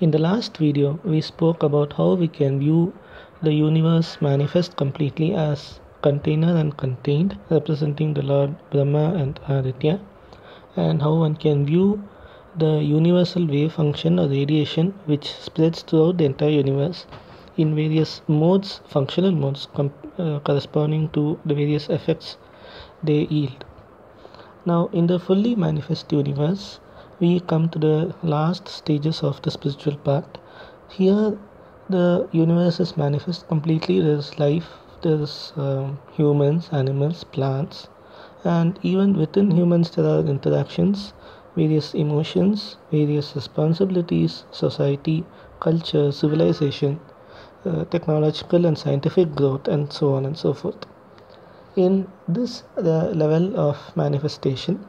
In the last video, we spoke about how we can view the universe manifest completely as container and contained, representing the Lord Brahma and Aditya, and how one can view the universal wave function or radiation which spreads throughout the entire universe in various modes, functional modes, uh, corresponding to the various effects they yield. Now, in the fully manifest universe, we come to the last stages of the spiritual part. Here, the universe is manifest completely. There's life, there's uh, humans, animals, plants, and even within humans, there are interactions, various emotions, various responsibilities, society, culture, civilization, uh, technological and scientific growth, and so on and so forth. In this level of manifestation,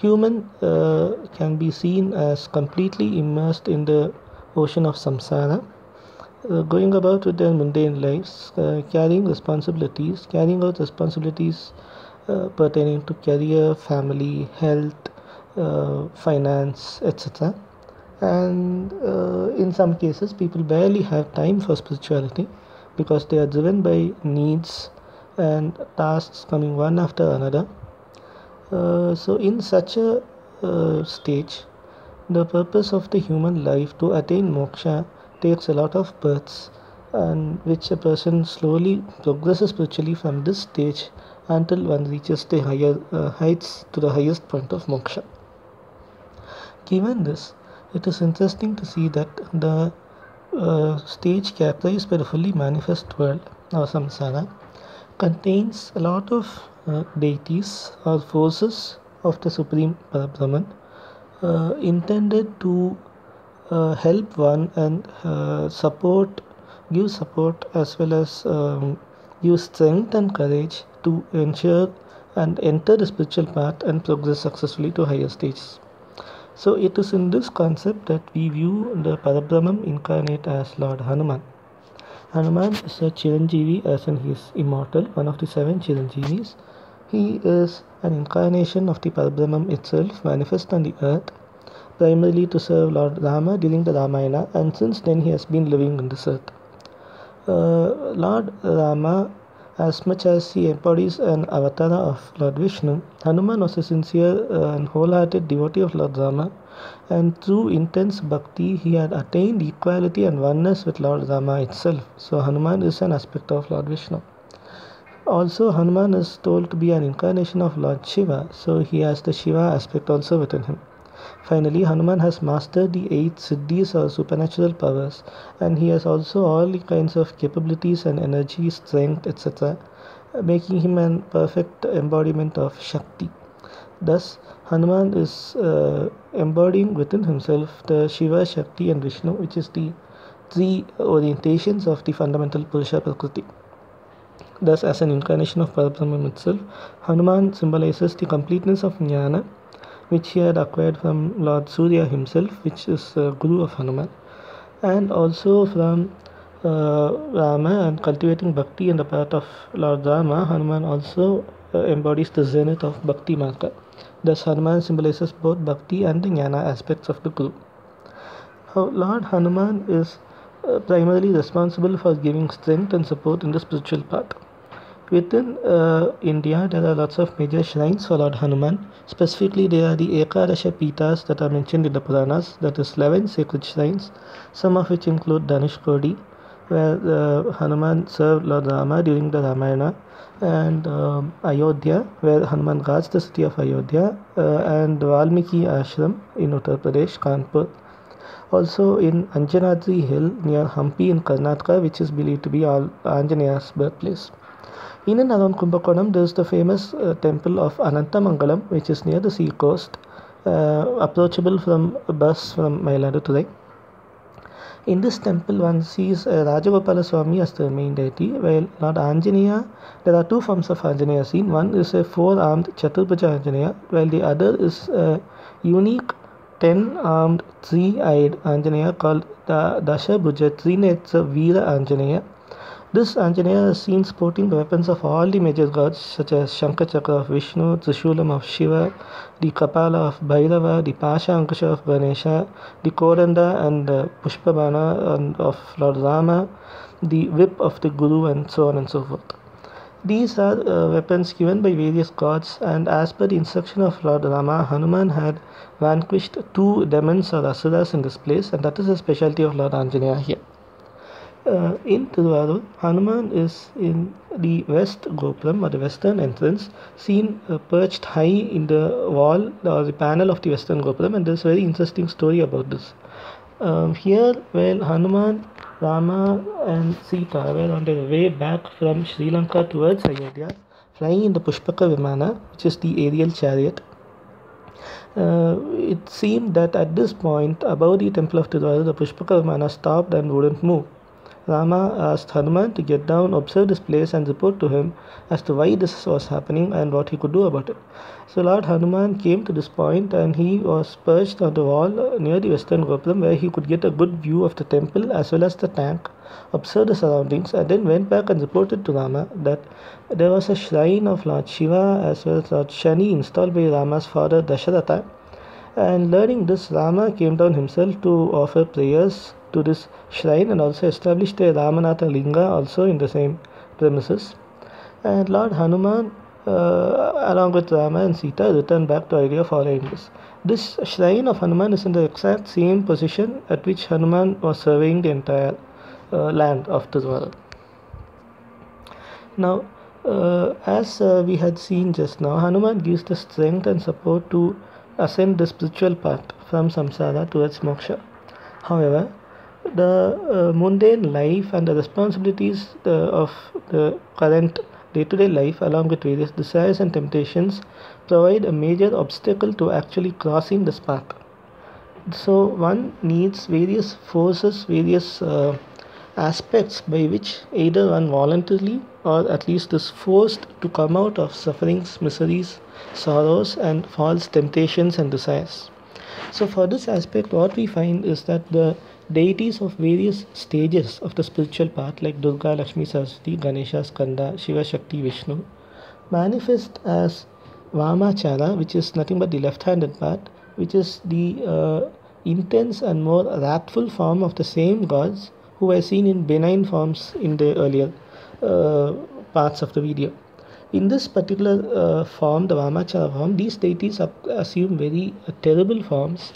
human uh, can be seen as completely immersed in the ocean of samsara, uh, going about with their mundane lives, uh, carrying responsibilities, carrying out responsibilities uh, pertaining to career, family, health, uh, finance, etc. And uh, in some cases, people barely have time for spirituality because they are driven by needs and tasks coming one after another so in such a uh, stage the purpose of the human life to attain moksha takes a lot of births and which a person slowly progresses spiritually from this stage until one reaches the higher uh, heights to the highest point of moksha. Given this it is interesting to see that the uh, stage characterized by the fully manifest world or samsara contains a lot of uh, deities or forces of the Supreme Brahman uh, intended to uh, help one and uh, support, give support as well as um, give strength and courage to ensure and enter the spiritual path and progress successfully to higher stages. So it is in this concept that we view the Parabrahman incarnate as Lord Hanuman. Hanuman is a Chiranjeevi as in he is immortal, one of the seven Chiranjeevis. He is an incarnation of the Parabrahman itself, manifest on the earth, primarily to serve Lord Rama during the Ramayana, and since then he has been living on this earth. Uh, Lord Rama, as much as he embodies an avatar of Lord Vishnu, Hanuman was a sincere and wholehearted devotee of Lord Rama, and through intense bhakti, he had attained equality and oneness with Lord Rama itself. So, Hanuman is an aspect of Lord Vishnu. Also, Hanuman is told to be an incarnation of Lord Shiva, so he has the Shiva aspect also within him. Finally, Hanuman has mastered the eight siddhis or supernatural powers, and he has also all kinds of capabilities and energy, strength, etc., making him an perfect embodiment of Shakti. Thus, Hanuman is uh, embodying within himself the Shiva, Shakti, and Vishnu, which is the three orientations of the fundamental Purusha Prakriti. Thus, as an incarnation of Parabrahman itself, Hanuman symbolizes the completeness of jnana, which he had acquired from Lord Surya himself, which is a guru of Hanuman, and also from uh, Rama and cultivating bhakti in the path of Lord Rama, Hanuman also uh, embodies the zenith of Bhakti Marga. Thus, Hanuman symbolizes both bhakti and the jnana aspects of the guru. Now, Lord Hanuman is uh, primarily responsible for giving strength and support in the spiritual path. Within uh, India, there are lots of major shrines for Lord Hanuman. Specifically, there are the Ekadasha Pitas that are mentioned in the Puranas, that is 11 sacred shrines, some of which include Dhanushkodi, where uh, Hanuman served Lord Rama during the Ramayana, and um, Ayodhya, where Hanuman guards the city of Ayodhya, uh, and Valmiki Ashram in Uttar Pradesh, Kanpur. Also in Anjanadri Hill near Hampi in Karnataka, which is believed to be Anjaneya's birthplace. In and Kumbakonam, there is the famous uh, temple of Anantamangalam, which is near the sea coast, uh, approachable from a bus from Mayiladuthurai. In this temple, one sees uh, Rajagopala Swami as the main deity, while Lord Anjaneya, there are two forms of Anjaneya seen. One is a four-armed Chaturbhuja Anjaneya, while the other is a unique ten-armed, three-eyed Anjaneya called the Dashabhuja Trinetra Veera Anjaneya This Anjaneya is seen sporting the weapons of all the major gods such as Shankachakra of Vishnu, Trishulam of Shiva, the Kapala of Bhairava, the Pasha Ankusha of Ganesha, the Kodanda and the Pushpabana of Lord Rama, the whip of the Guru and so on and so forth. These are uh, weapons given by various gods and as per the instruction of Lord Rama, Hanuman had vanquished two demons or asuras in this place and that is the specialty of Lord Anjaneya here uh, in Tiruvarur, Hanuman is in the west Gopuram or the western entrance, seen uh, perched high in the wall or the panel of the western Gopuram, and there's a very interesting story about this. Um, here, while Hanuman, Rama, and Sita were on their way back from Sri Lanka towards Ayodhya, flying in the Pushpaka Vimana, which is the aerial chariot. Uh, it seemed that at this point, above the temple of Tiruvarur, the Pushpaka Vimana stopped and wouldn't move. Rama asked Hanuman to get down, observe this place, and report to him as to why this was happening and what he could do about it. So Lord Hanuman came to this point and he was perched on the wall near the western Gopuram where he could get a good view of the temple as well as the tank, observe the surroundings, and then went back and reported to Rama that there was a shrine of Lord Shiva as well as Lord Shani installed by Rama's father Dasharatha. And learning this, Rama came down himself to offer prayers to this shrine and also established a Ramanatha Linga also in the same premises. And Lord Hanuman, uh, along with Rama and Sita, returned back to Ayodhya following this. This shrine of Hanuman is in the exact same position at which Hanuman was surveying the entire uh, land of world. Now, uh, as uh, we had seen just now, Hanuman gives the strength and support to ascend the spiritual path from samsara towards moksha. However, the uh, mundane life and the responsibilities uh, of the current day to day life, along with various desires and temptations, provide a major obstacle to actually crossing this path. So, one needs various forces, various uh, aspects by which either one voluntarily or at least is forced to come out of sufferings, miseries, sorrows, and false temptations and desires. So, for this aspect, what we find is that the deities of various stages of the spiritual path like Durga, Lakshmi, Saraswati, Ganesha, Skanda, Shiva, Shakti, Vishnu manifest as Vamachara, which is nothing but the left-handed part, which is the uh, intense and more wrathful form of the same gods who were seen in benign forms in the earlier uh, parts of the video. In this particular uh, form, the Vamachara form, these deities assume very uh, terrible forms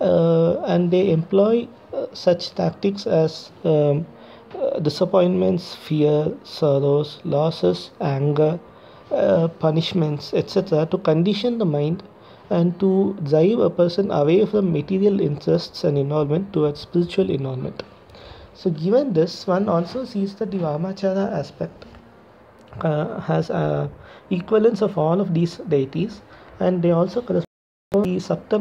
and they employ uh, such tactics as um, uh, disappointments, fear, sorrows, losses, anger, uh, punishments, etc., to condition the mind and to drive a person away from material interests and involvement towards spiritual involvement. So, given this, one also sees that the Vamachara aspect uh, has a equivalence of all of these deities, and they also correspond to the Sapta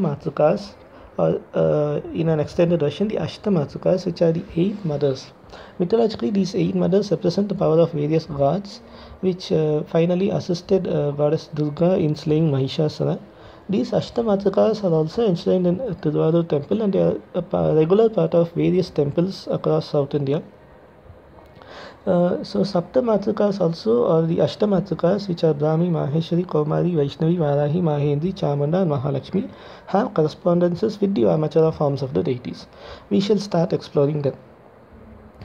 or uh, in an extended version, the Ashtamatrikas, which are the eight mothers. Mythologically, these eight mothers represent the power of various gods, which uh, finally assisted uh, goddess Durga in slaying Mahishasura. These Ashtamatrikas are also enshrined in Tiruvarur temple and they are a regular part of various temples across South India. Uh, so Saptamatrikas also or the Ashtamatrikas which are Brahmi, Maheshwari, Kaumari, Vaishnavi, Varahi, Mahendri, Chamunda and Mahalakshmi have correspondences with the Vamachara forms of the deities. We shall start exploring them.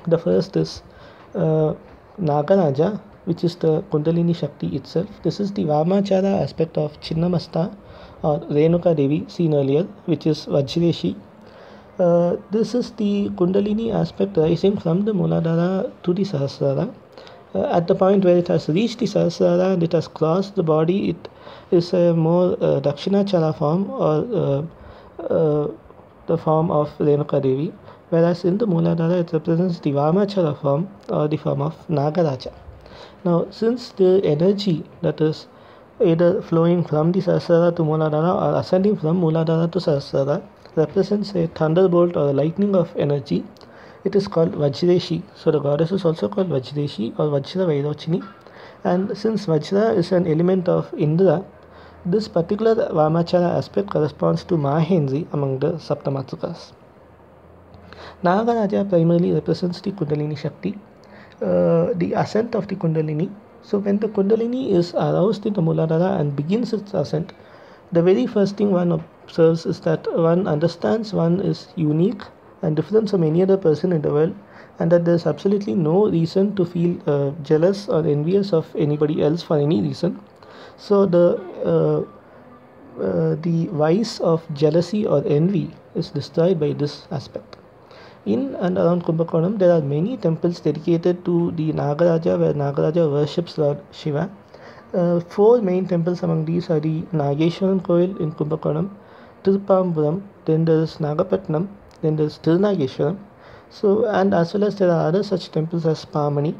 The first is uh, Nagaraja which is the Kundalini Shakti itself. This is the Vamachara aspect of Chinnamasta or Renuka Devi seen earlier which is Vajreshi uh, this is the Kundalini aspect rising from the Muladhara to the Sahasrara. Uh, at the point where it has reached the Sahasrara and it has crossed the body, it is a more uh, Dakshinachara form or uh, uh, the form of Renuka Devi, whereas in the Muladhara it represents the Vamachara form or the form of Nagaraja. Now, since the energy that is either flowing from the Sahasrara to Muladhara or ascending from Muladhara to Sahasrara represents a thunderbolt or a lightning of energy. It is called Vajreshi. So the goddess is also called Vajreshi or Vajra Vairochini. And since Vajra is an element of Indra, this particular Vamachara aspect corresponds to Mahendri among the Saptamatrikas. Nagaraja primarily represents the Kundalini Shakti uh, the ascent of the Kundalini. So, when the Kundalini is aroused in the Muladhara and begins its ascent, the very first thing one observes is that one understands one is unique and different from any other person in the world, and that there's absolutely no reason to feel uh, jealous or envious of anybody else for any reason. So, the uh, uh, the vice of jealousy or envy is destroyed by this aspect. In and around Kumbakonam, there are many temples dedicated to the Nagaraja, where Nagaraja worships Lord Shiva. Uh, four main temples among these are the Nageshwaran Koil in Kumbakonam, Tirupamburam, then there is Nagapatnam, then there is Tirunageshwaram. So, and as well as there are other such temples as Pamani,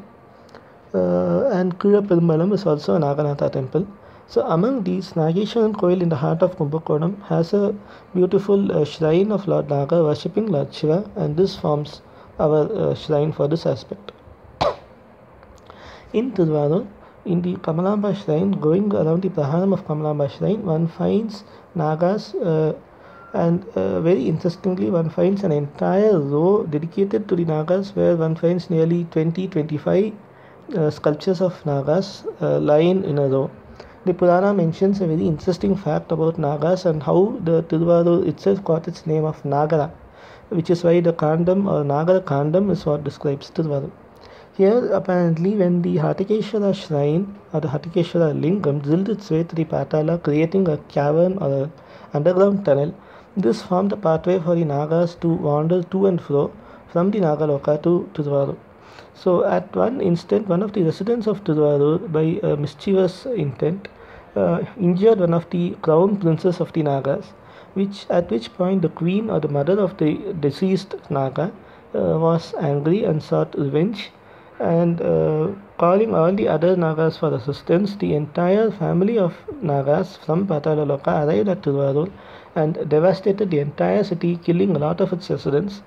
uh, and Kira is also a Naganatha temple. So among these, Nageshwaran Koil in the heart of Kumbakonam has a beautiful uh, shrine of Lord Naga worshipping Lord Shiva and this forms our uh, shrine for this aspect. in Tiruvarur, in the Kamalamba shrine, going around the Praharam of Kamalamba shrine, one finds Nagas uh, and uh, very interestingly one finds an entire row dedicated to the Nagas where one finds nearly 20-25 uh, sculptures of Nagas uh, lying in a row. The Purana mentions a very interesting fact about Nagas and how the Tiruvarur itself got its name of Nagara, which is why the Kandam or Nagara Kandam is what describes Tiruvarur. Here, apparently, when the Hatakeshwara shrine or the Hatakeshwara lingam drilled its way the Patala, creating a cavern or an underground tunnel, this formed a pathway for the Nagas to wander to and fro from the Nagaloka to Tiruvarur. So, at one instant, one of the residents of Tiruvarur, by a mischievous intent, uh, injured one of the crown princes of the Nagas, which at which point the queen or the mother of the deceased Naga uh, was angry and sought revenge. And uh, calling all the other Nagas for assistance, the entire family of Nagas from Patalaloka arrived at Tiruvarur and devastated the entire city, killing a lot of its residents.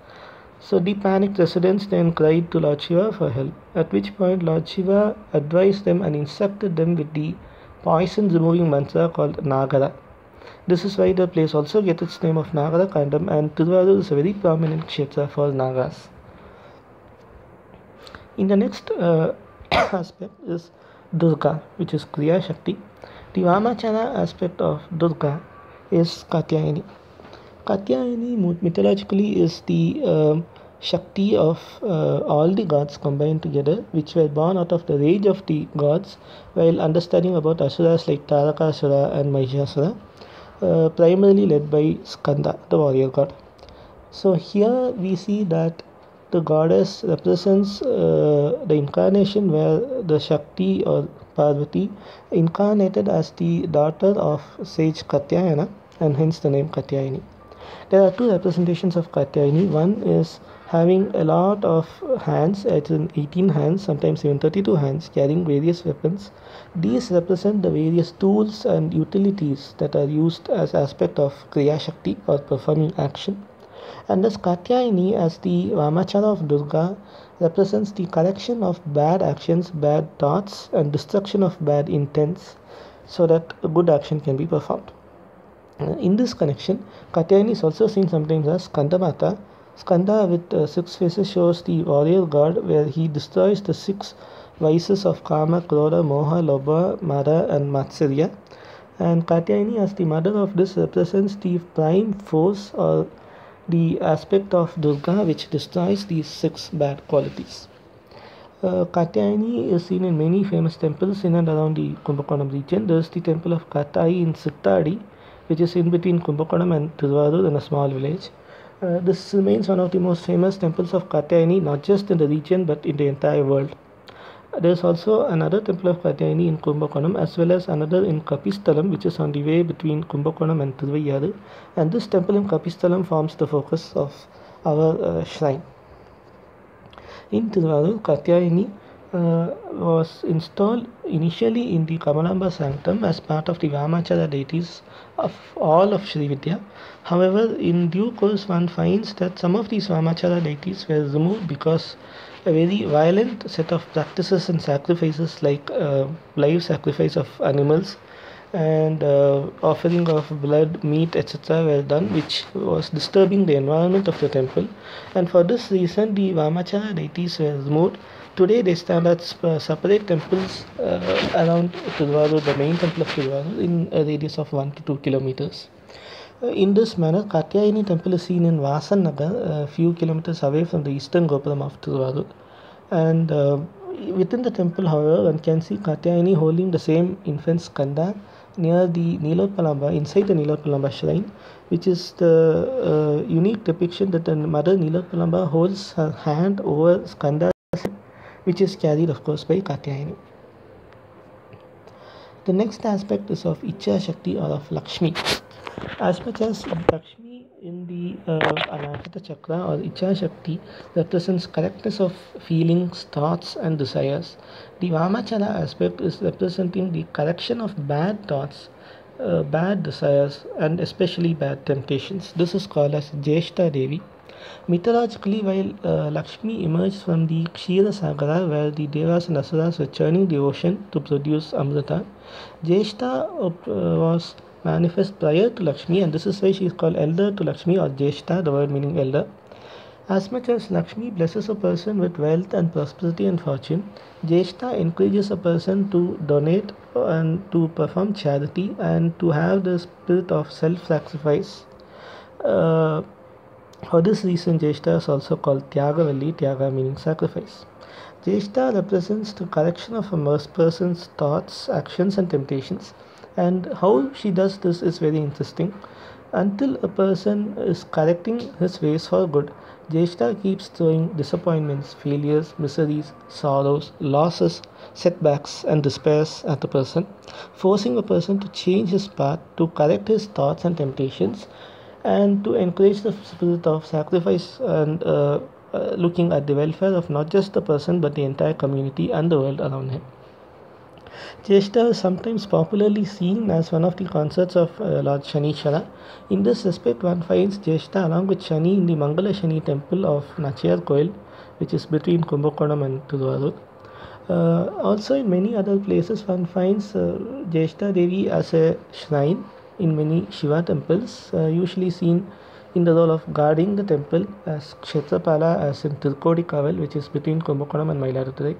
So the panicked residents then cried to Lord Shiva for help, at which point Lord Shiva advised them and instructed them with the poison removing mantra called Nagara. This is why the place also gets its name of Nagara Kandam and Tiruvarur is a very prominent kshetra for Nagas. In the next uh, aspect is Durga, which is Kriya Shakti. The Vamachara aspect of Durga is Katyayani. Katyayani mythologically is the um, Shakti of uh, all the gods combined together, which were born out of the rage of the gods while understanding about Asuras like Tarakasura and Mahishasura, uh, primarily led by Skanda, the warrior god. So here we see that the goddess represents uh, the incarnation where the Shakti or Parvati incarnated as the daughter of sage Katyayana and hence the name Katyayani. There are two representations of Katyayani. One is having a lot of hands, it's in 18 hands, sometimes even 32 hands, carrying various weapons. These represent the various tools and utilities that are used as aspect of Kriya Shakti or performing action. And thus Katyayani as the Vamachara of Durga represents the correction of bad actions, bad thoughts and destruction of bad intents so that a good action can be performed. In this connection, Katyayani is also seen sometimes as Skandamata. Skanda with uh, six faces shows the warrior god where he destroys the six vices of Kama, Krodha, Moha, Lobha, Mada and Matsarya. And Katyayani as the mother of this represents the prime force or the aspect of Durga which destroys these six bad qualities. Uh, Katyayani is seen in many famous temples in and around the Kumbakonam region. There is the temple of Katai in Sittadi which is in between Kumbakonam and Tiruvarur in a small village. Uh, this remains one of the most famous temples of Katyayani, not just in the region but in the entire world. There is also another temple of Katyayani in Kumbakonam as well as another in Kapistalam which is on the way between Kumbakonam and Tiruvarur and this temple in Kapistalam forms the focus of our uh, shrine. In Tiruvarur, Katyayani uh, was installed initially in the Kamalamba sanctum as part of the Vamachara deities of all of Sri Vidya. However, in due course, one finds that some of these Vamachara deities were removed because a very violent set of practices and sacrifices, like uh, live sacrifice of animals and uh, offering of blood, meat, etc. were done, which was disturbing the environment of the temple. And for this reason, the Vamachara deities were removed. Today, they stand at uh, separate temples uh, around Tiruvarur, the main temple of Tiruvarur, in a radius of 1 to 2 kilometers. In this manner, Katyayani temple is seen in Vasan Nagar, a few kilometers away from the eastern Gopuram of Tiruvarur. And uh, within the temple, however, one can see Katyayani holding the same infant Skanda near the Nilotpalamba, inside the Nilotpalamba shrine, which is the uh, unique depiction that the mother Nilotpalamba holds her hand over Skanda, which is carried, of course, by Katyayani. The next aspect is of Icha Shakti or of Lakshmi. As much as Lakshmi in the uh, Anahata Chakra or Icha Shakti represents correctness of feelings, thoughts, and desires, the Vamachara aspect is representing the correction of bad thoughts, uh, bad desires, and especially bad temptations. This is called as Jeshta Devi. Mythologically, while uh, Lakshmi emerged from the Kshira Sagara, where the Devas and Asuras were churning the ocean to produce Amrita, Jeshta uh, was manifest prior to Lakshmi, and this is why she is called elder to Lakshmi or Jeshta, the word meaning elder. As much as Lakshmi blesses a person with wealth and prosperity and fortune, Jeshta encourages a person to donate and to perform charity and to have the spirit of self sacrifice. Uh, for this reason, Jeshta is also called Tyagavalli, Tyaga meaning sacrifice. Jeshta represents the correction of a person's thoughts, actions, and temptations. And how she does this is very interesting. Until a person is correcting his ways for good, Jeshta keeps throwing disappointments, failures, miseries, sorrows, losses, setbacks, and despairs at the person, forcing a person to change his path, to correct his thoughts and temptations, and to encourage the spirit of sacrifice and uh, uh, looking at the welfare of not just the person but the entire community and the world around him. Jeshta is sometimes popularly seen as one of the consorts of uh, Lord Shanishwara. In this respect, one finds Jeshta along with Shani in the Mangala Shani temple of Nachiyar Koil, which is between Kumbakonam and Tiruvarur. Uh, also, in many other places, one finds uh, Jeshta Devi as a shrine in many Shiva temples, uh, usually seen in the role of guarding the temple as Kshetrapala as in Tirkodi Kaval, which is between Kumbakonam and Mailadurai.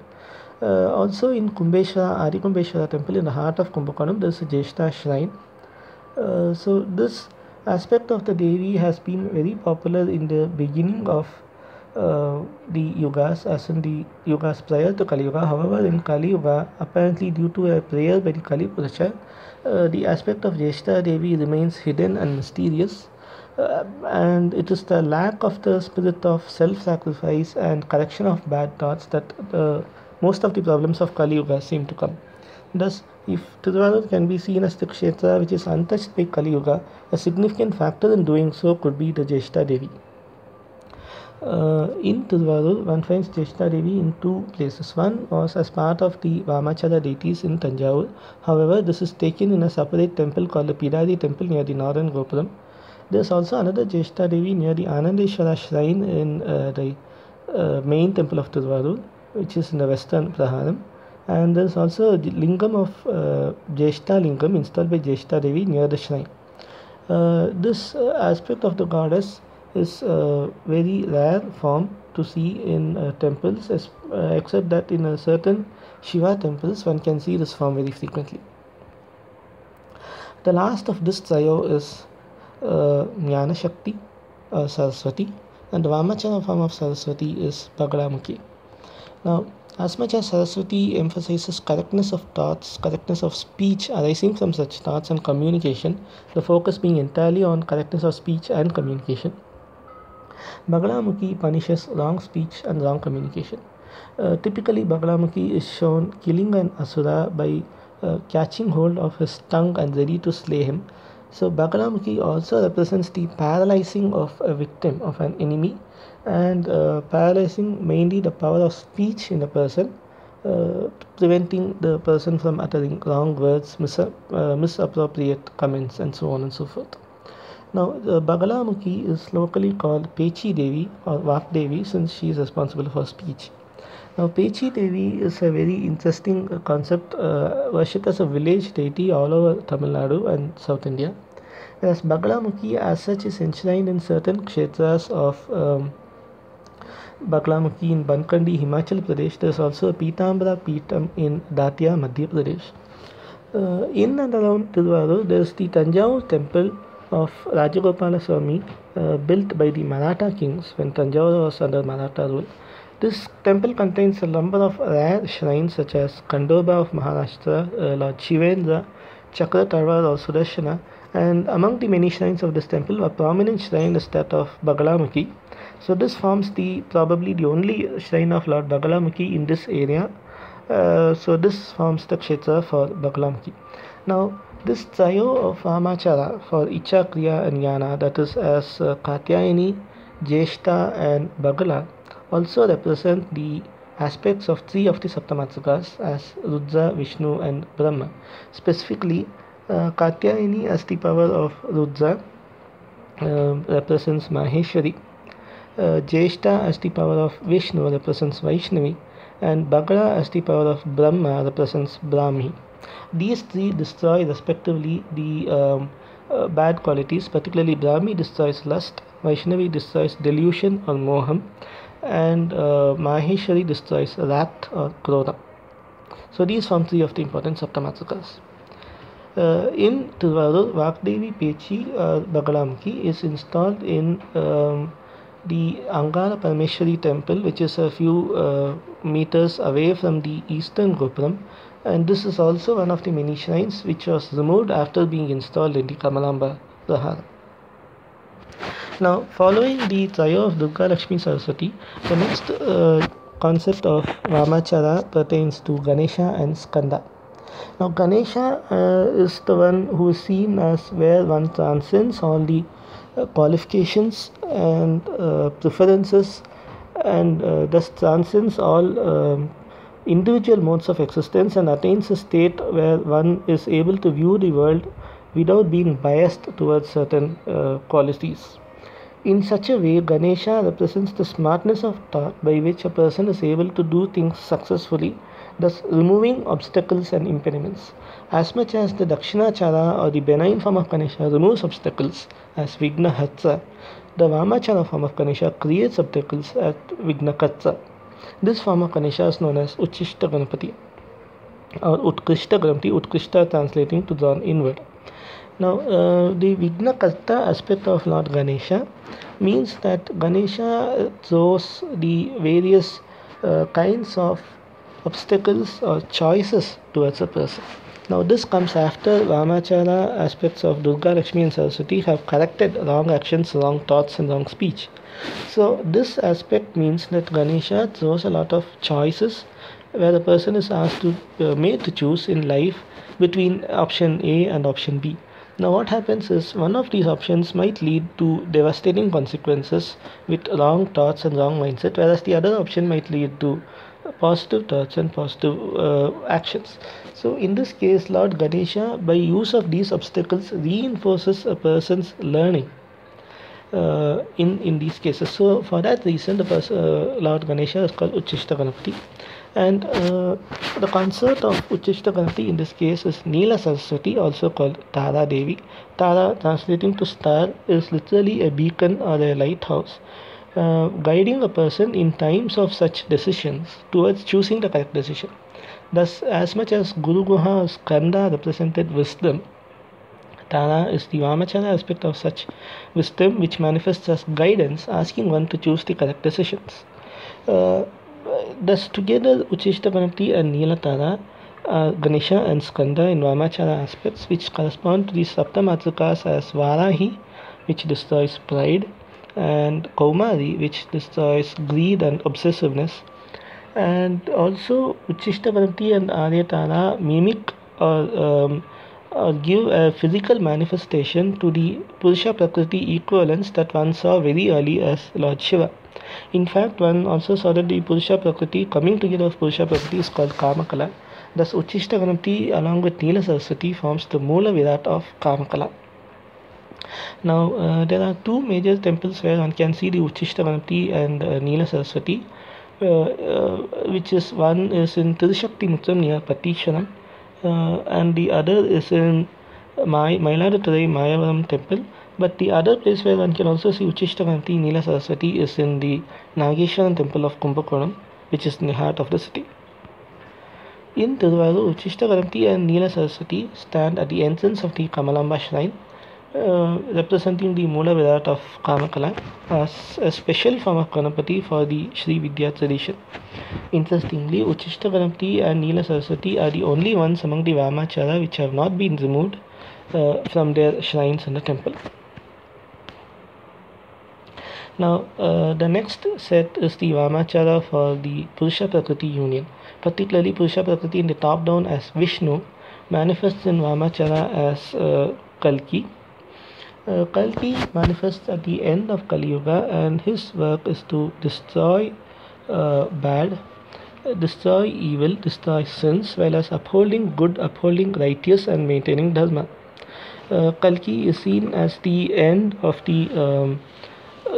Uh, also in Kumbeshwara, Adi Kumbeshwara temple in the heart of Kumbakonam, there is a Jeshta shrine. Uh, so this aspect of the Devi has been very popular in the beginning of uh, the yugas as in the yugas prior to Kali Yuga. However, in Kali Yuga, apparently due to a prayer by the Kali Purusha, uh, the aspect of Jeshta Devi remains hidden and mysterious. Uh, and it is the lack of the spirit of self-sacrifice and correction of bad thoughts that most of the problems of Kali Yuga seem to come. Thus, if Tiruvarur can be seen as the kshetra which is untouched by Kali Yuga, a significant factor in doing so could be the Jeshta Devi. Uh, in Tiruvarur, one finds Jeshta Devi in two places. One was as part of the Vamachara deities in Tanjavur. However, this is taken in a separate temple called the Pidadi temple near the northern Gopuram. There is also another Jeshta Devi near the Anandeshwara shrine in uh, the uh, main temple of Tiruvarur, which is in the western Praharam. And there is also a lingam of uh, Jeshta lingam installed by Jeshta Devi near the shrine. Uh, this uh, aspect of the goddess is a very rare form to see in uh, temples, as, uh, except that in a certain Shiva temples one can see this form very frequently. The last of this trio is uh, Jnana Shakti, uh, Saraswati, and the Vamachara form of Saraswati is Bagalamukhi. Now, as much as Saraswati emphasizes correctness of thoughts, correctness of speech arising from such thoughts and communication, the focus being entirely on correctness of speech and communication. Bagalamukhi punishes wrong speech and wrong communication. Uh, typically, Bagalamukhi is shown killing an asura by uh, catching hold of his tongue and ready to slay him. So, Bagalamukhi also represents the paralyzing of a victim of an enemy and uh, paralyzing mainly the power of speech in a person, uh, preventing the person from uttering wrong words, mis- uh, misappropriate comments, and so on and so forth. Now, the Bagalamukhi is locally called Pechi Devi or Vak Devi since she is responsible for speech. Now, Pechi Devi is a very interesting concept, uh, worshipped as a village deity all over Tamil Nadu and South India. Whereas Bagalamukhi, as such, is enshrined in certain kshetras of um, Bagalamukhi in Bankandi, Himachal Pradesh. There's also a Pitambara Pitam in Datia, Madhya Pradesh. Uh, in and around Tiruvarur, there's the Tanjavur temple of Rajagopala Swami, uh, built by the Maratha kings when Tanjavur was under Maratha rule. This temple contains a number of rare shrines such as Khandoba of Maharashtra, uh, Lord Shivendra, Chakra Tarwar or Sudarshana, and among the many shrines of this temple, a prominent shrine is that of Bagalamukhi. So this forms the probably the only shrine of Lord Bagalamukhi in this area. Uh, so this forms the kshetra for Bagalamukhi. Now this trio of Vamachara for Icha, Kriya and Jnana that is as uh, Katyayani, Jeshta and Bagala also represent the aspects of three of the Saptamatrikas as Rudra, Vishnu and Brahma. Specifically, uh, Katyayani as the power of Rudra uh, represents Maheshwari. Uh, Jeshta as the power of Vishnu represents Vaishnavi and Bagala as the power of Brahma represents Brahmi. These three destroy respectively the um, uh, bad qualities, particularly Brahmi destroys lust, Vaishnavi destroys delusion or moham, and uh, Maheshwari destroys wrath or krodha. So these form three of the important Saptamatrikas. Uh, in Tiruvarur, Vagdevi Pechi uh, Bagalamukhi is installed in um, the Angala Parameshwari temple, which is a few uh, meters away from the eastern Gopuram. And this is also one of the many shrines which was removed after being installed in the Kamalamba Prahara. Now, following the trio of Durga Lakshmi Saraswati, the next uh, concept of Vamachara pertains to Ganesha and Skanda. Now, Ganesha uh, is the one who is seen as where one transcends all the qualifications and uh, preferences and uh, thus transcends all um, individual modes of existence and attains a state where one is able to view the world without being biased towards certain uh, qualities. In such a way, Ganesha represents the smartness of thought by which a person is able to do things successfully, thus removing obstacles and impediments. As much as the Dakshinachara or the benign form of Ganesha removes obstacles as Vigna Harta, the Vamachara form of Ganesha creates obstacles at Vigna Karta. This form of Ganesha is known as Uchishta Ganapati or Utkrishta Ganapati, Utkrishta translating to drawn inward. Now, uh, the Vignakarta aspect of Lord Ganesha means that Ganesha throws the various uh, kinds of obstacles or choices towards a person. Now, this comes after Vamachara aspects of Durga, Lakshmi, and Saraswati have corrected wrong actions, wrong thoughts, and wrong speech. So, this aspect means that Ganesha throws a lot of choices where the person is asked to uh, made to choose in life between option A and option B. Now, what happens is one of these options might lead to devastating consequences with wrong thoughts and wrong mindset, whereas the other option might lead to positive thoughts and positive uh, actions. So, in this case, Lord Ganesha, by use of these obstacles, reinforces a person's learning. Uh, in in these cases, so for that reason, the person, uh, Lord Ganesha is called Uchishta Ganapati, and uh, the consort of Uchishta Ganapati in this case is Neela Saraswati, also called Tara Devi. Tara, translating to star, is literally a beacon or a lighthouse, uh, guiding a person in times of such decisions towards choosing the correct decision. Thus, as much as Guru Guha or Skanda represented wisdom, Tara is the Vamachara aspect of such wisdom which manifests as guidance, asking one to choose the correct decisions. Uh, thus, together, Uchishta Ganapati and Neela Tara are Ganesha and Skanda in Vamachara aspects which correspond to the Saptamatrikas as Varahi, which destroys pride, and Kaumari, which destroys greed and obsessiveness. And also, Uchishta Ganapati and Aryatara mimic or um, or give a physical manifestation to the Purusha Prakriti equivalence that one saw very early as Lord Shiva. In fact, one also saw that the Purusha Prakriti coming together of Purusha Prakriti is called Kamakala. Thus, Uchishta along with Neela Saraswati forms the Moola Virat of Kamakala. Now, uh, there are two major temples where one can see the Uchishta and uh, Neela Saraswati. Which is one is in Tirishakti Mutram near Patishanam, uh, and the other is in May- Mailadurai Mayavaram temple. But the other place where one can also see Uchishtakanti Nila Saraswati is in the Nageshwaran temple of Kumbakonam, which is in the heart of the city. In Tiruvarur, Uchishtakanti and Nila Saraswati stand at the entrance of the Kamalamba shrine, uh, representing the Mula Virat of Kamakala as a special form of Ganapati for the Sri Vidya tradition. Interestingly, Uchishta Ganapati and Nila Saraswati are the only ones among the Vamachara which have not been removed uh, from their shrines in the temple. Now, uh, the next set is the Vamachara for the Purusha Prakriti union. Particularly, Purusha Prakriti in the top down as Vishnu manifests in Vamachara as uh, Kalki. Uh, Kalki manifests at the end of Kali Yuga, and his work is to destroy uh, bad, uh, destroy evil, destroy sins, while as upholding good, upholding righteous, and maintaining Dharma. Uh, Kalki is seen as the end of the um,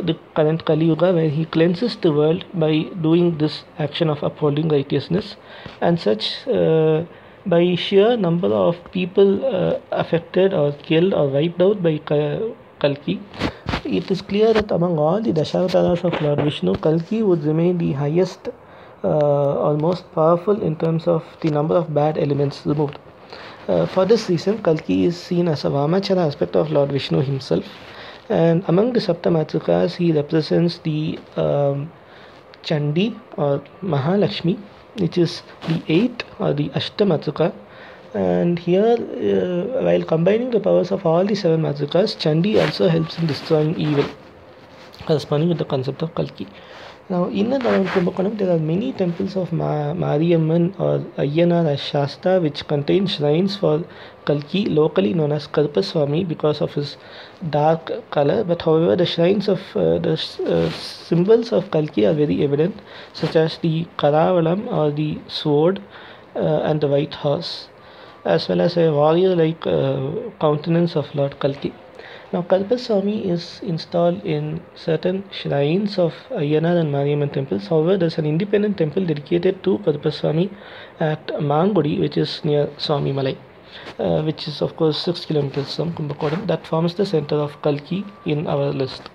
the current Kali Yuga, where he cleanses the world by doing this action of upholding righteousness, and such uh, by sheer number of people uh, affected or killed or wiped out by Ka- Kalki. It is clear that among all the Dashavataras of Lord Vishnu, Kalki would remain the highest uh, or most powerful in terms of the number of bad elements removed. Uh, for this reason, Kalki is seen as a Vamachara aspect of Lord Vishnu himself. And among the Saptamatrikas, he represents the um, Chandi or Mahalakshmi, which is the eighth or the Ashtamatrika. And here, uh, while combining the powers of all the seven Matrikas, Chandi also helps in destroying evil, corresponding with the concept of Kalki. Now, in and around Kumbakonam, there are many temples of Ma- Mariamman or Ayyanar as Shasta, which contain shrines for Kalki, locally known as Karpaswamy because of his dark color. But however, the shrines of uh, the uh, symbols of Kalki are very evident, such as the Karavalam or the sword uh, and the white horse, as well as a warrior like uh, countenance of Lord Kalki. Now, Kalpaswamy is installed in certain shrines of Ayyanar and Mariamman temples. However, there's an independent temple dedicated to Kalpaswamy at Mangudi, which is near Swami Malai, uh, which is, of course, 6 kilometers from Kumbakonam. That forms the center of Kalki in our list.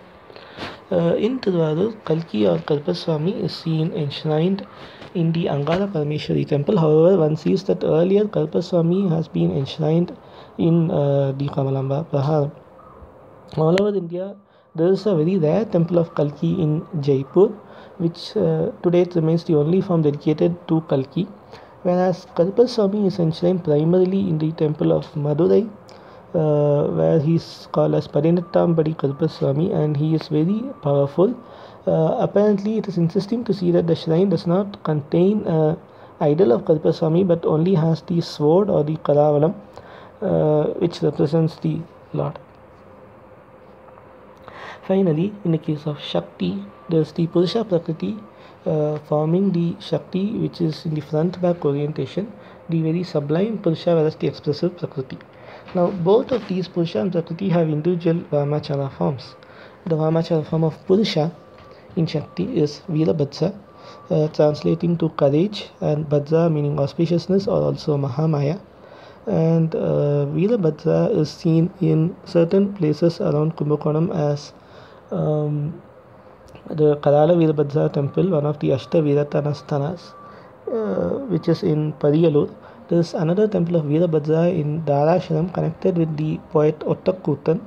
Uh, in Tiruvarur, Kalki or Kalpaswamy is seen enshrined in the Angala Parameshwari temple. However, one sees that earlier Kalpaswamy has been enshrined in uh, the Kamalamba Praharam all over India, there is a very rare temple of Kalki in Jaipur, which uh, today remains the only form dedicated to Kalki. Whereas Kalpaswamy is enshrined primarily in the temple of Madurai, uh, where he is called as Padinattambadi Kalpaswamy and he is very powerful. Uh, apparently, it is interesting to see that the shrine does not contain an idol of Kalpaswamy but only has the sword or the Karavalam, uh, which represents the Lord. Finally, in the case of Shakti, there's the Purusha Prakriti uh, forming the Shakti, which is in the front back orientation, the very sublime Purusha, whereas the expressive Prakriti. Now, both of these Purusha and Prakriti have individual Vamachara forms. The Vamachara form of Purusha in Shakti is Virabhadra, uh, translating to courage, and Bhadra meaning auspiciousness or also Mahamaya. And uh, Virabhadra is seen in certain places around Kumbakonam as um, the Karala Virabhadra temple, one of the Ashtaviratana sthanas, uh, which is in Pariyalur. There is another temple of Virabhadra in Darasuram connected with the poet Ottakutan.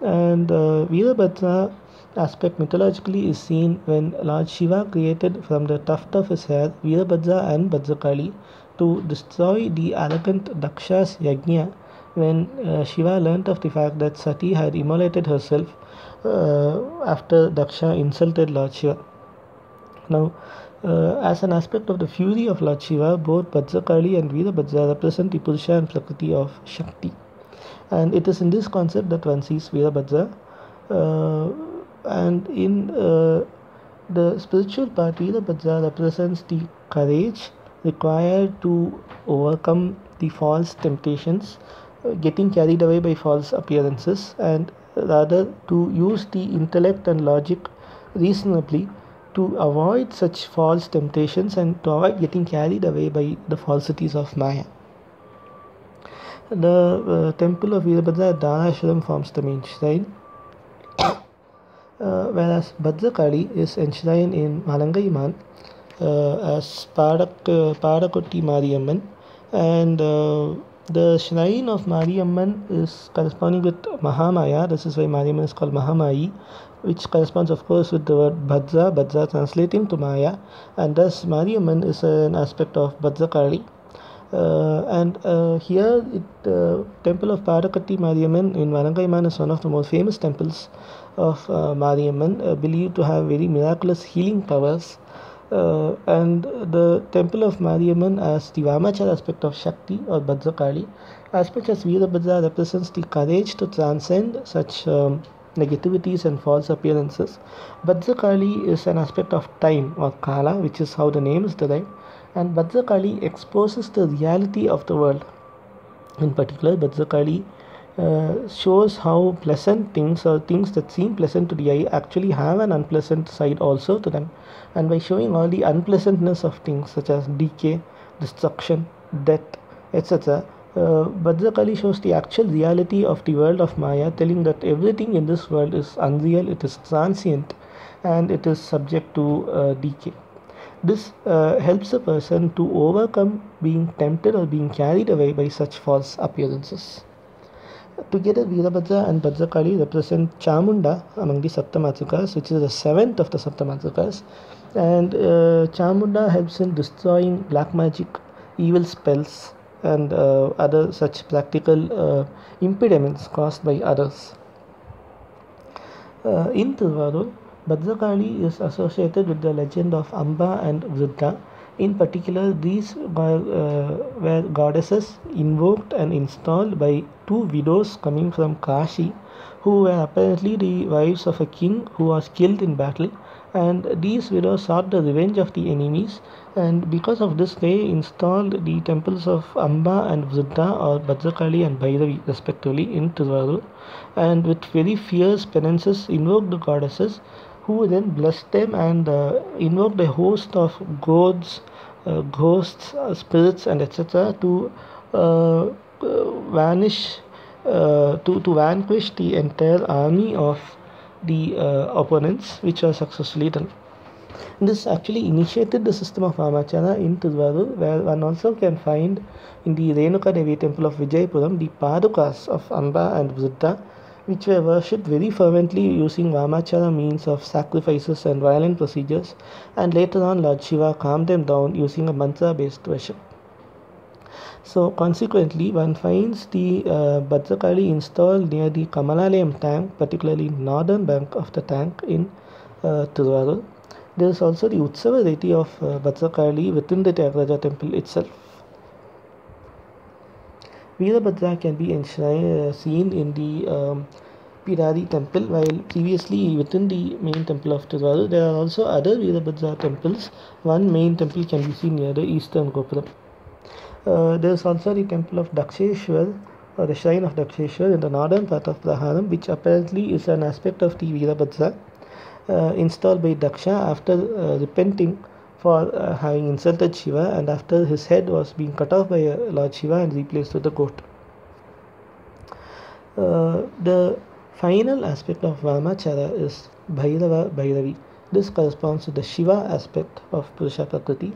And uh, Virabhadra aspect mythologically is seen when Lord Shiva created from the tuft of his hair Virabhadra and Bhadrakali to destroy the arrogant Daksha's yajna when uh, Shiva learnt of the fact that Sati had immolated herself after Daksha insulted Lord Shiva. Now, uh, as an aspect of the fury of Lord Shiva, both Bhadrakali and Virabhadra represent the Purusha and Prakriti of Shakti. And it is in this concept that one sees Virabhadra. Uh, and in uh, the spiritual part, Virabhadra represents the courage required to overcome the false temptations, uh, getting carried away by false appearances, and rather to use the intellect and logic reasonably to avoid such false temptations and to avoid getting carried away by the falsities of Maya. The uh, temple of Veerabhadra at forms the main shrine, uh, whereas Bhadrakali is enshrined in Valangaiman uh, as Padak, uh, Padakotti Mariamman and uh, the shrine of Mariamman is corresponding with Mahamaya. This is why Mariamman is called Mahamayi, which corresponds, of course, with the word Bhadra, Bhadra translating to Maya, and thus Mariamman is an aspect of Bhadrakali. Uh, and uh, here, the uh, temple of Padakatti Mariamman in Valangaiman is one of the most famous temples of uh, Mariamman, uh, believed to have very miraculous healing powers. Uh, and the temple of Mariamman as the Vamachara aspect of Shakti or Bhadrakali, as much as Veerabhadra represents the courage to transcend such um, negativities and false appearances. Bhadrakali is an aspect of time or Kala, which is how the name is derived, and Bhadrakali exposes the reality of the world. In particular, Bhadrakali uh, shows how pleasant things or things that seem pleasant to the eye actually have an unpleasant side also to them. And by showing all the unpleasantness of things such as decay, destruction, death, etc., uh, Bhadrakali shows the actual reality of the world of Maya, telling that everything in this world is unreal, it is transient, and it is subject to uh, decay. This uh, helps a person to overcome being tempted or being carried away by such false appearances. Together, Veerabhadra and Bhadrakali represent Chamunda among the Saptamatrikas, which is the seventh of the Saptamatrikas. And uh, Chamunda helps in destroying black magic, evil spells, and uh, other such practical uh, impediments caused by others. Uh, in Tiruvarur, Bhadrakali is associated with the legend of Amba and Vruddha. In particular, these were, uh, were goddesses invoked and installed by two widows coming from Kashi, who were apparently the wives of a king who was killed in battle. And these widows sought the revenge of the enemies, and because of this, they installed the temples of Amba and Vruddha, or Bhadrakali and Bhairavi, respectively, in Tiruvarur, and with very fierce penances invoked the goddesses who then blessed them and uh, invoked a host of gods, uh, ghosts, uh, spirits, and etc. to uh, uh, vanish, uh, to, to vanquish the entire army of the opponents, which was successfully done. This actually initiated the system of Vamachara in Tiruvarur, where one also can find in the Renuka Devi temple of Vijayapuram the Padukas of Amba and Vruddha which were worshipped very fervently using Vamachara means of sacrifices and violent procedures, and later on Lord Shiva calmed them down using a mantra based worship. So, consequently, one finds the uh, Bhadrakali installed near the Kamalalayam tank, particularly northern bank of the tank in uh, Tiruvarur. There is also the Utsava deity of uh, Bhadrakali within the Tyagaraja temple itself. Veerabhadra can be enshrined, uh, seen in the um, Pidari temple, while previously within the main temple of Tiruvarur, there are also other Veerabhadra temples. One main temple can be seen near the eastern Gopuram. Uh, there is also the temple of Daksheshwar, or the shrine of Daksheshwar in the northern part of Praharam, which apparently is an aspect of the Veerabhadra, uh, installed by Daksha after uh, repenting for uh, having insulted Shiva and after his head was being cut off by uh, Lord Shiva and replaced with a goat. Uh, the final aspect of Vamachara is Bhairava Bhairavi. This corresponds to the Shiva aspect of Purusha Prakriti.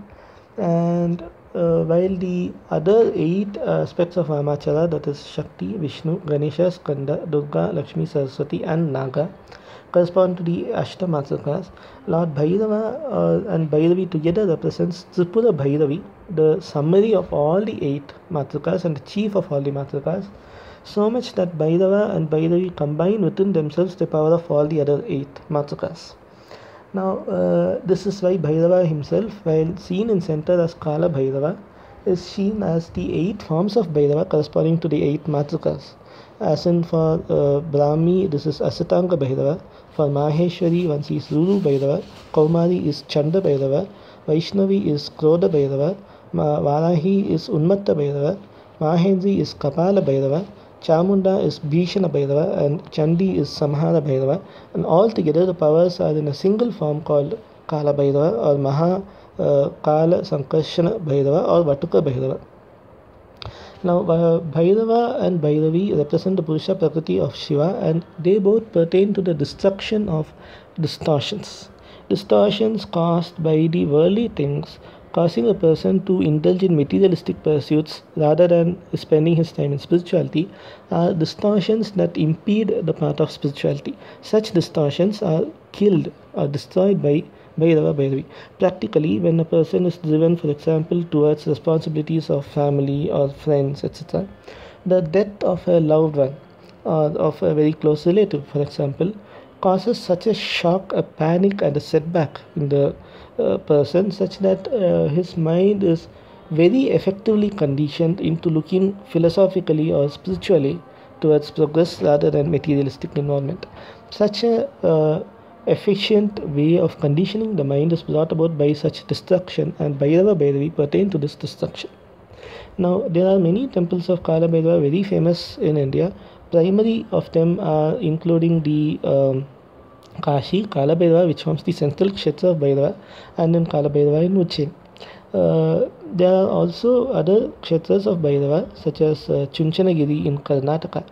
And uh, while the other eight aspects of Vamachara, that is Shakti, Vishnu, Ganesha, Skanda, Durga, Lakshmi, Saraswati, and Naga, correspond to the Ashtamatrikas. Lord Bhairava uh, and Bhairavi together represents Tripura Bhairavi, the summary of all the eight Matrikas and the chief of all the Matrikas. So much that Bhairava and Bhairavi combine within themselves the power of all the other eight Matrikas. Now, uh, this is why Bhairava himself, while seen in center as Kala Bhairava, is seen as the eight forms of Bhairava corresponding to the eight Matrikas. As in for uh, Brahmi, this is Asitanga Bhairava. For Maheshwari, one sees Ruru Bhairava. Kaumari is Chanda Bhairava. Vaishnavi is Krodha Bhairava. Varahi is Unmatta Bhairava. Mahendri is Kapala Bhairava. Chamunda is Bhishana Bhairava and Chandi is Samhara Bhairava and all together the powers are in a single form called Kala Bhairava or Maha uh, Kala Sankarshana Bhairava or Vatuka Bhairava. Now, uh, Bhairava and Bhairavi represent the Purusha Prakriti of Shiva and they both pertain to the destruction of distortions. Distortions caused by the worldly things causing a person to indulge in materialistic pursuits rather than spending his time in spirituality are distortions that impede the path of spirituality. Such distortions are killed or destroyed by Bhairava Bhairavi. Practically, when a person is driven, for example, towards responsibilities of family or friends, etc., the death of a loved one or of a very close relative, for example, causes such a shock, a panic, and a setback in the uh, person, such that uh, his mind is very effectively conditioned into looking philosophically or spiritually towards progress rather than materialistic involvement. Such a uh, efficient way of conditioning the mind is brought about by such destruction, and Bhairava Bhairavi pertain to this destruction. Now, there are many temples of Kala Bhairava very famous in India. Primary of them are including the um, Kashi, Kala Bhairava, which forms the central kshetra of Bhairava, and then Kala Bhairava in Ujjain. Uh, there are also other kshetras of Bhairava, such as uh, Chunchanagiri in Karnataka.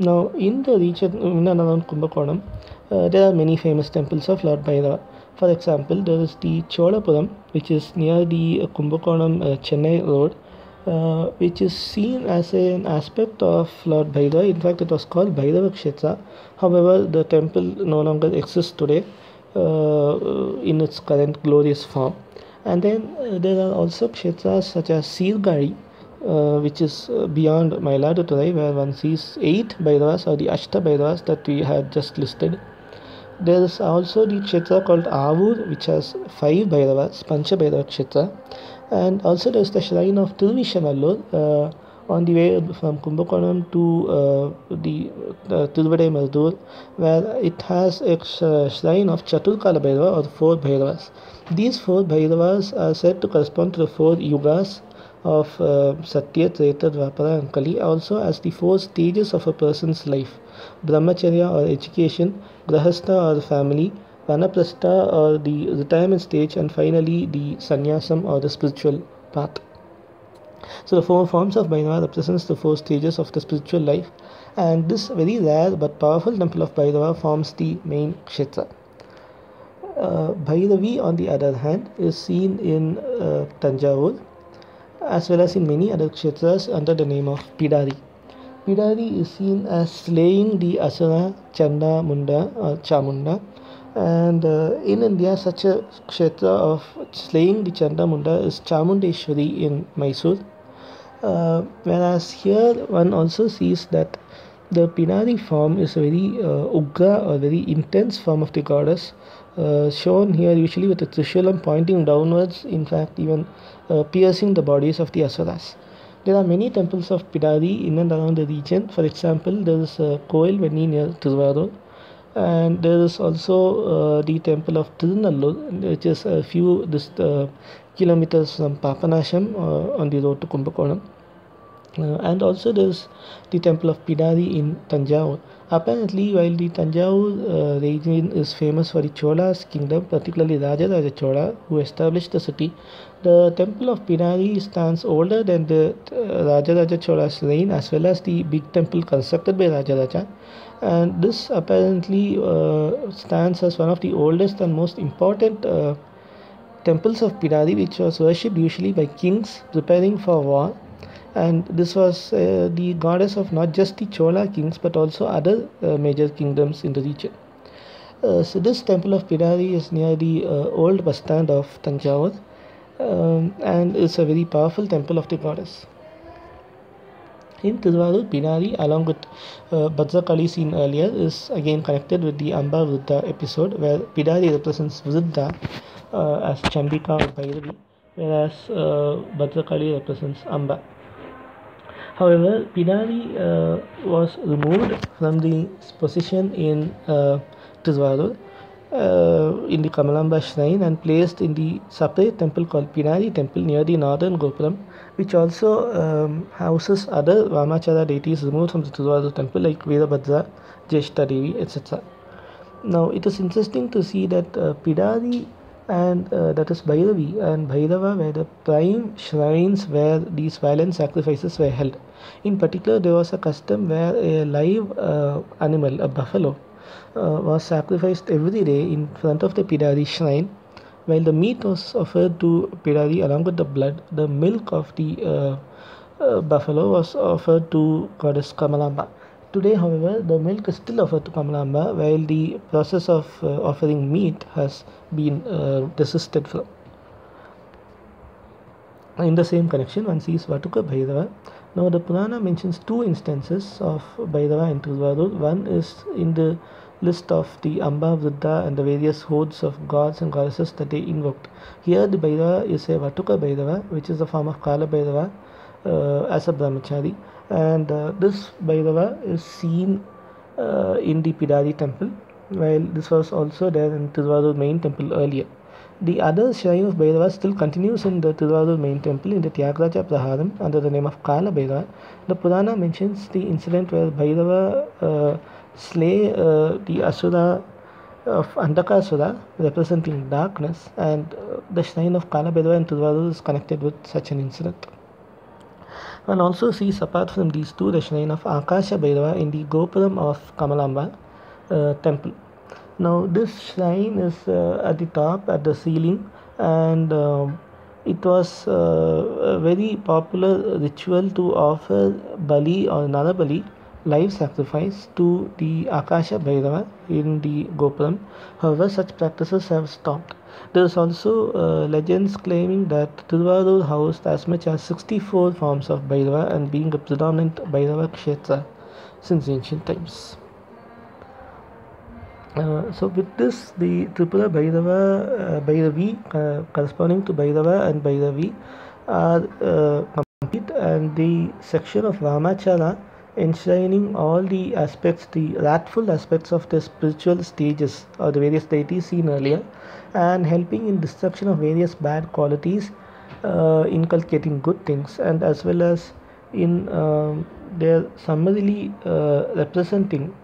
Now, in the region in and around Kumbakonam, uh, there are many famous temples of Lord Bhairava. For example, there is the Cholapuram, which is near the uh, Kumbakonam uh, Chennai road, uh, which is seen as an aspect of Lord Bhairava. In fact, it was called Bhairava Kshetra. However, the temple no longer exists today uh, in its current glorious form. And then uh, there are also kshetras such as Sirkazhi, uh, which is uh, beyond Mailaduturai, where one sees eight Bhairavas or the Ashta Bhairavas that we had just listed. There is also the kshetra called Avur, which has five Bhairavas, Pancha Bhairava Kshetra. And also there is the shrine of Tiruvishanallur uh, on the way from Kumbakonam to uh, the uh, Tiruvadai where it has a shrine of Chaturkala Bhairava or four Bhairavas. These four Bhairavas are said to correspond to the four yugas of uh, Satya, Treta, Dwapara, and Kali, also as the four stages of a person's life Brahmacharya or education, Grahastha or family, Vanaprastha or the retirement stage, and finally the Sannyasam or the spiritual path. So the four forms of Bhairava represents the four stages of the spiritual life, and this very rare but powerful temple of Bhairava forms the main kshetra. Uh, Bhairavi, on the other hand, is seen in uh, Tanjavur as well as in many other kshetras under the name of Pidari. Pidari is seen as slaying the Asura Chanda Munda or Chamunda, and uh, in India, such a kshetra of slaying the Chanda Munda is Chamundeshwari in Mysore. Uh, whereas here one also sees that the Pidari form is a very uh, ugra or very intense form of the goddess, uh, shown here usually with a trishulam pointing downwards, in fact, even uh, piercing the bodies of the asuras. There are many temples of Pidari in and around the region. For example, there is a Koil Veni near Tiruvarur, and there is also uh, the temple of Tirunallur, which is a few this, uh, kilometers from Papanasham uh, on the road to Kumbakonam. Uh, and also there's the temple of Pidari in Tanjavur. Apparently, while the Tanjavur uh, region is famous for the Chola's kingdom, particularly Rajaraja Chola, who established the city, the temple of Pidari stands older than the uh, Rajaraja Chola's reign as well as the big temple constructed by Rajaraja. And this apparently uh, stands as one of the oldest and most important uh, temples of Pidari, which was worshipped usually by kings preparing for war and this was uh, the goddess of not just the Chola kings but also other uh, major kingdoms in the region. Uh, so this temple of Pidari is near the uh, old bus stand of Tanjavur um, and it's a very powerful temple of the goddess. In Tiruvarur, Pidari along with uh, Bhadrakali seen earlier is again connected with the Amba Vruddha episode where Pidari represents Vruddha uh, as Chambika or Bhairavi whereas uh, Bhadrakali represents Amba. However, Pidari uh, was removed from the position in uh, uh, in the Kamalamba shrine and placed in the separate temple called Pidari temple near the northern Gopuram, which also um, houses other Vamachara deities removed from the Tiruvarur temple like Veerabhadra, Jeshta Devi, etc. Now, it is interesting to see that uh, and uh, that is Bhairavi and Bhairava were the prime shrines where these violent sacrifices were held. In particular, there was a custom where a live uh, animal, a buffalo, uh, was sacrificed every day in front of the Pidari shrine. While the meat was offered to Pidari along with the blood, the milk of the uh, uh, buffalo was offered to goddess Kamalamba. Today, however, the milk is still offered to Kamalamba while the process of uh, offering meat has been uh, desisted from. In the same connection, one sees Vatuka Bhairava. Now, the Purana mentions two instances of Bhairava in Tiruvarur. One is in the list of the Amba Vriddha and the various hosts of gods and goddesses that they invoked. Here, the Bhairava is a Vatuka Bhairava, which is a form of Kala Bhairava uh, as a brahmachari and uh, this Bhairava is seen uh, in the Pidari temple while this was also there in Tiruvarur main temple earlier. The other shrine of Bhairava still continues in the Tiruvarur main temple in the Tyagaraja Praharam under the name of Kala Bhairava. The Purana mentions the incident where Bhairava uh, slay uh, the Asura of Andakasura representing darkness and uh, the shrine of Kala Bhairava in Tiruvarur is connected with such an incident. One also sees apart from these two the shrine of Akasha Bhairava in the Gopuram of Kamalamba uh, temple. Now this shrine is uh, at the top at the ceiling and um, it was uh, a very popular ritual to offer Bali or Narabali live sacrifice to the Akasha Bhairava in the Gopuram. However, such practices have stopped. There is also uh, legends claiming that Tiruvarur housed as much as 64 forms of Bhairava and being a predominant Bhairava Kshetra since ancient times. Uh, so with this, the Tripura Bhairava, uh, Bhairavi uh, corresponding to Bhairava and Bhairavi are uh, complete and the section of Vamachara enshrining all the aspects, the wrathful aspects of the spiritual stages or the various deities seen earlier and helping in destruction of various bad qualities, uh, inculcating good things and as well as in um, their summarily uh, representing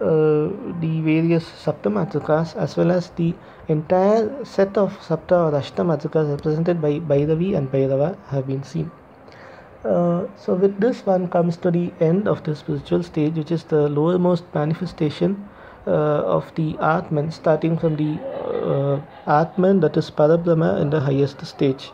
uh, the various Saptamatrikas as well as the entire set of Sapta or Ashtamatrikas represented by Bhairavi and Bhairava have been seen. Uh, so with this one comes to the end of the spiritual stage which is the lowermost manifestation uh, of the Atman starting from the uh, Atman that is Parabrahma in the highest stage.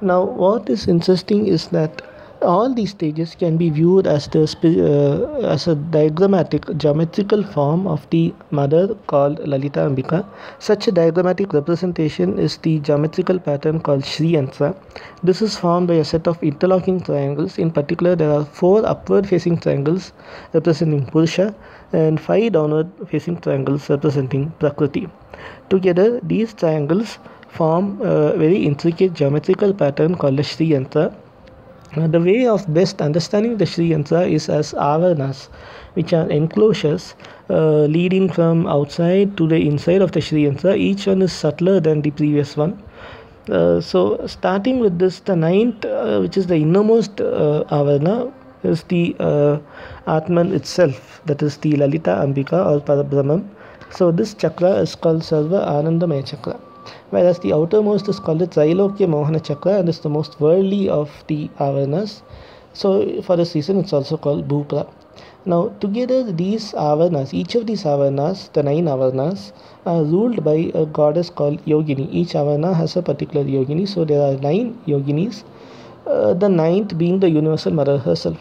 Now what is interesting is that all these stages can be viewed as the uh, as a diagrammatic geometrical form of the mother called Lalita Ambika. Such a diagrammatic representation is the geometrical pattern called Sri Yantra. This is formed by a set of interlocking triangles. In particular, there are four upward facing triangles representing Purusha and five downward facing triangles representing Prakriti. Together, these triangles form a very intricate geometrical pattern called the Sri Yantra uh, the way of best understanding the Sri Yantra is as avarnas, which are enclosures uh, leading from outside to the inside of the Sri Yantra. Each one is subtler than the previous one. Uh, so, starting with this, the ninth, uh, which is the innermost uh, avarna, is the uh, Atman itself, that is the Lalita Ambika or Parabrahman. So, this chakra is called Sarva Anandamaya chakra whereas the outermost is called the Trailokya Mohana Chakra and is the most worldly of the avarnas. So for this reason it's also called Bhupura. Now together these avarnas, each of these avarnas, the nine avarnas, are ruled by a goddess called Yogini. Each avarna has a particular Yogini, so there are nine Yoginis, uh, the ninth being the Universal Mother herself.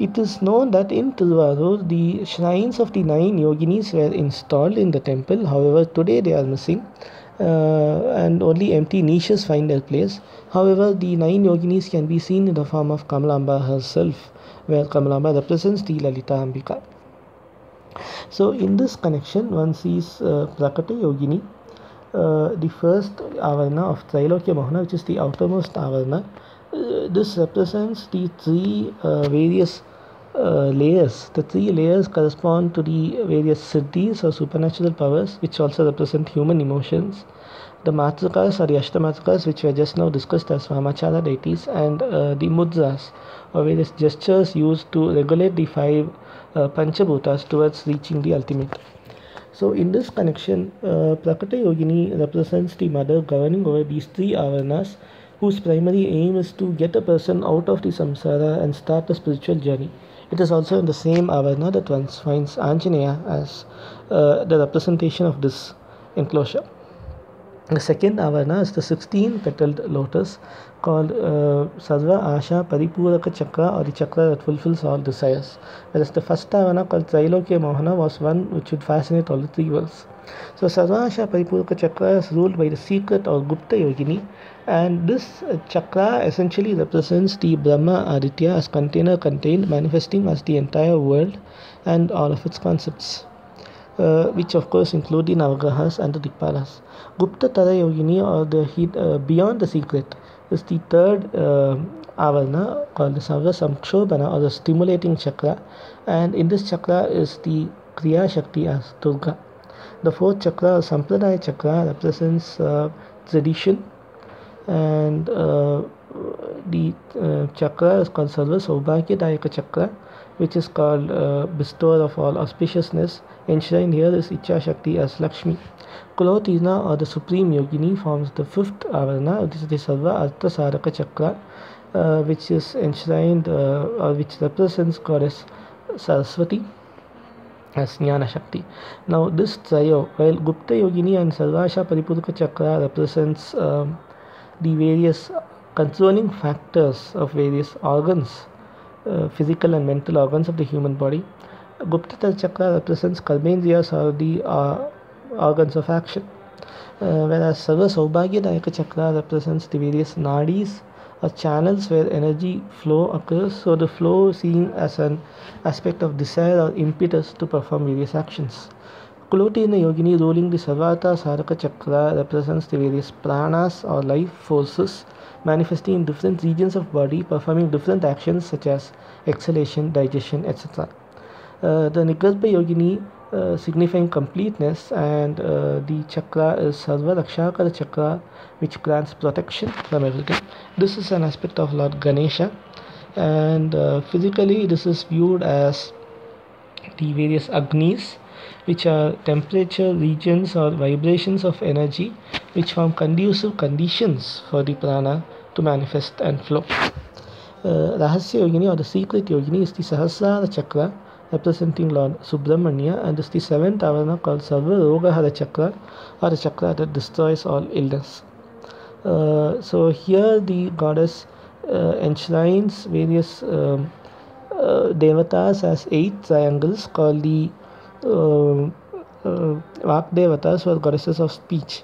It is known that in Tiruvarur, the shrines of the nine yoginis were installed in the temple. However, today they are missing and only empty niches find their place. However, the nine yoginis can be seen in the form of Kamalamba herself, where Kamalamba represents the Lalita Ambika. So, in this connection, one sees uh, Prakata Yogini, uh, the first avarna of Trailokya Mohana, which is the outermost avarna. Uh, this represents the three uh, various uh, layers. The three layers correspond to the various siddhis or supernatural powers, which also represent human emotions. The matrikas or the ashtamatrikas, which were just now discussed as Vamachara deities, and uh, the mudras or various gestures used to regulate the five uh, panchabhutas towards reaching the ultimate. So in this connection, uh, Prakata Yogini represents the mother governing over these three avanas whose primary aim is to get a person out of the samsara and start a spiritual journey. It is also in the same avarna that one finds Anjaneya as uh, the representation of this enclosure. The second avarna is the 16 petaled lotus uh, Sarva Asha Paripuraka Chakra or the chakra that fulfills all desires. Whereas the first avarna called Trailokya Mohana was one which would fascinate all the three worlds. So Sarvasha Paripuraka Chakra is ruled by the secret or Gupta Yogini and this chakra essentially represents the Brahma Aditya as container contained manifesting as the entire world and all of its concepts. Uh, which of course include the Navagrahas and the Dikpalas. Gupta Tara Yogini or the uh, beyond the secret is the third uh, avarna called the Sarva Samkshobhana or the stimulating chakra and in this chakra is the Kriya Shakti as Durga. The fourth chakra, Sampradaya chakra, represents uh, tradition, and uh, the uh, chakra is called Sarva Saubhagyadayaka chakra, which is called uh, bestower of all auspiciousness. Enshrined here is Icha Shakti as Lakshmi. Kulotina or the supreme yogini forms the fifth avarna, which is the Sarva Artha Saraka chakra, uh, which is enshrined uh, or which represents goddess Saraswati as Jnana Shakti. Now this trio, while Gupta Yogini and Sarvasha Paripuraka Chakra represents um, the various concerning factors of various organs, uh, physical and mental organs of the human body, Gupta Chakra represents karmendriyas or the uh, organs of action. Uh, whereas Sarva Saubhagyadayaka Chakra represents the various nadis or channels where energy flow occurs. So the flow seen as an aspect of desire or impetus to perform various actions. Kulotina Yogini ruling the Sarvata Saraka Chakra represents the various pranas or life forces manifesting in different regions of body performing different actions such as exhalation, digestion, etc. Uh, the Nigarbha Yogini uh, signifying completeness and uh, the chakra is Sarva Rakshakara chakra which grants protection from everything. This is an aspect of Lord Ganesha and uh, physically this is viewed as the various Agnis which are temperature regions or vibrations of energy which form conducive conditions for the prana to manifest and flow. Uh, Rahasya Yogini or the secret Yogini is the Sahasrara chakra representing Lord Subramanya and is the seventh avarana called Sarva Rogahara Chakra or the chakra that destroys all illness. Uh, so here the goddess uh, enshrines various um, uh, devatas as eight triangles called the uh, uh, Vak devatas or goddesses of speech.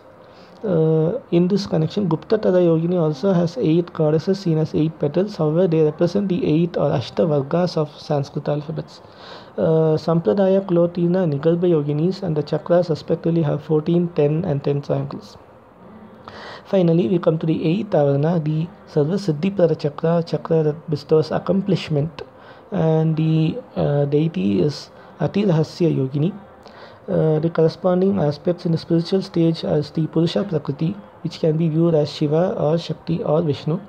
Uh, in this connection, Gupta Tara Yogini also has eight goddesses seen as eight petals. However, they represent the eight or Ashta Vargas of Sanskrit alphabets. Uh, Sampradaya, Kulotina, Nigarbha Yoginis, and the chakras respectively have 14, 10, and 10 triangles. Finally, we come to the eighth avarna, the Sarva Siddhiprada chakra, chakra that bestows accomplishment, and the uh, deity is Ati Rahasya Yogini. Uh, the corresponding aspects in the spiritual stage as the Purusha Prakriti, which can be viewed as Shiva or Shakti or Vishnu.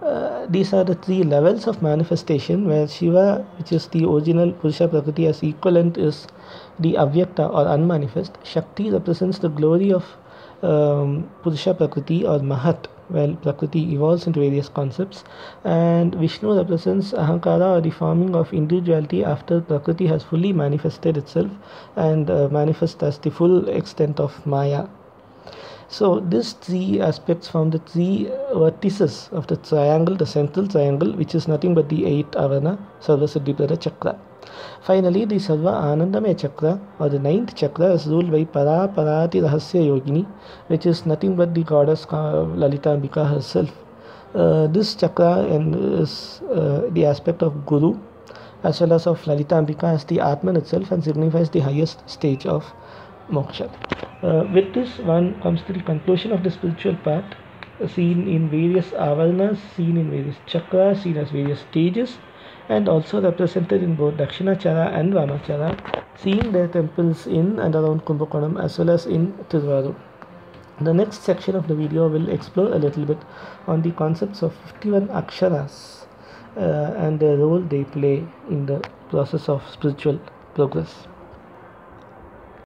Uh, these are the three levels of manifestation where Shiva, which is the original Purusha Prakriti, as equivalent is the Avyakta or unmanifest. Shakti represents the glory of um, Purusha Prakriti or Mahat, well, Prakriti evolves into various concepts, and Vishnu represents Ahankara or the forming of individuality after Prakriti has fully manifested itself and uh, manifests as the full extent of Maya. So, these three aspects form the three vertices of the triangle, the central triangle, which is nothing but the eight avana, Sarva Siddhiprada Chakra. Finally, the Sarva Anandamaya Chakra or the ninth chakra is ruled by Para Parati Rahasya Yogini, which is nothing but the goddess Lalita Ambika herself. Uh, this chakra is uh, the aspect of Guru as well as of Lalita Ambika as the Atman itself and signifies the highest stage of moksha. Uh, with this, one comes to the conclusion of the spiritual path, seen in various avarnas, seen in various chakras, seen as various stages and also represented in both Dakshinachara and Vamachara, seeing their temples in and around Kumbakonam as well as in Tiruvarur. The next section of the video will explore a little bit on the concepts of 51 aksharas uh, and the role they play in the process of spiritual progress.